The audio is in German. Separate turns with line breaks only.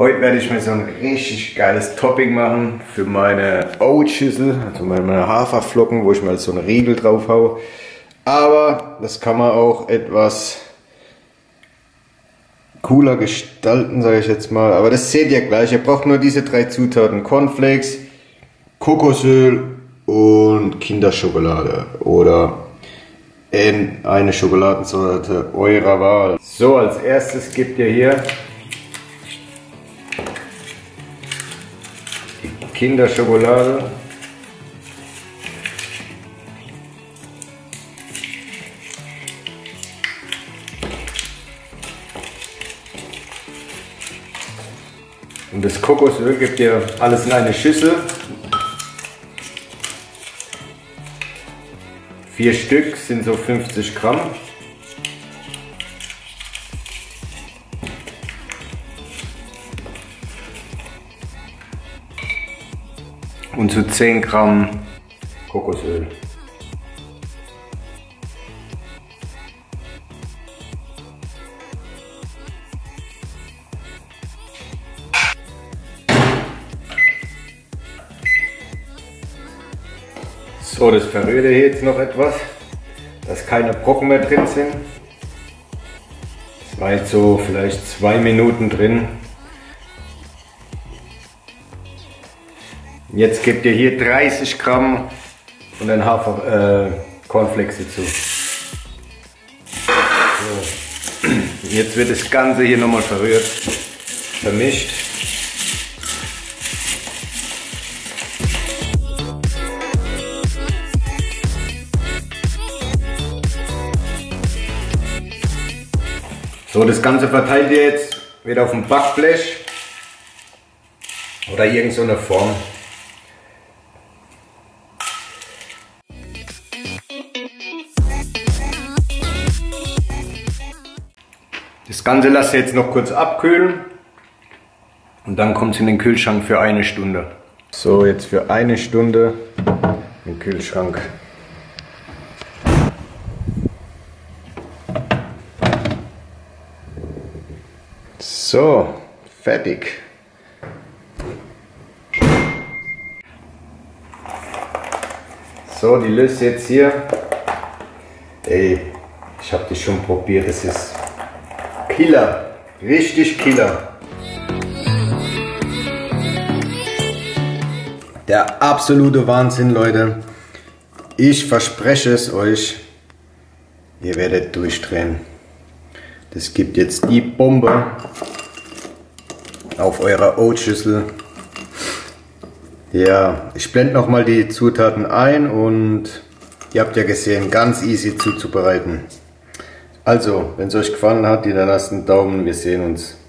Heute werde ich mir so ein richtig geiles Topping machen für meine Oatschüssel, also meine Haferflocken, wo ich mal so einen Riegel drauf haue. Aber das kann man auch etwas cooler gestalten, sage ich jetzt mal. Aber das seht ihr gleich. Ihr braucht nur diese drei Zutaten. Cornflakes, Kokosöl und Kinderschokolade. Oder eine Schokoladensorte eurer Wahl. So, als erstes gebt ihr hier Kinderschokolade. Und das Kokosöl gebt ihr alles in eine Schüssel. Vier Stück sind so 50 Gramm. Und zu 10 Gramm Kokosöl. So, das verrühre ich jetzt noch etwas, dass keine Brocken mehr drin sind. Das war jetzt so vielleicht zwei Minuten drin. Jetzt gebt ihr hier 30 Gramm von den Hafer äh, Cornflakes dazu. So. Jetzt wird das Ganze hier nochmal verrührt, vermischt. So, das Ganze verteilt ihr jetzt wieder auf dem Backblech oder irgendeine so Form. Das Ganze lasst ihr jetzt noch kurz abkühlen und dann kommt es in den Kühlschrank für eine Stunde. So, jetzt für eine Stunde im Kühlschrank. So, fertig. So, die löst jetzt hier. Ey, ich habe die schon probiert, es ist Killer. Richtig Killer. Der absolute Wahnsinn, Leute. Ich verspreche es euch. Ihr werdet durchdrehen. Das gibt jetzt die Bombe auf eurer Oatschüssel. Ja, ich blende nochmal die Zutaten ein und ihr habt ja gesehen, ganz easy zuzubereiten. Also, wenn es euch gefallen hat, dann lasst einen Daumen. Wir sehen uns.